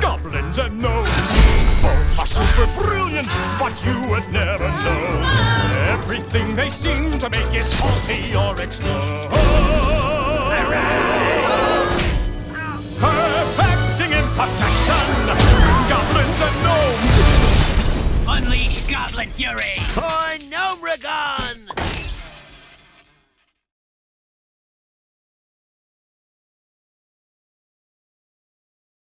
goblins and gnomes. Both are super brilliant, but you would never know. Everything they seem to make is faulty or explode. Perfecting imperfection, goblins and gnomes. Unleash Goblin Fury! Oh no.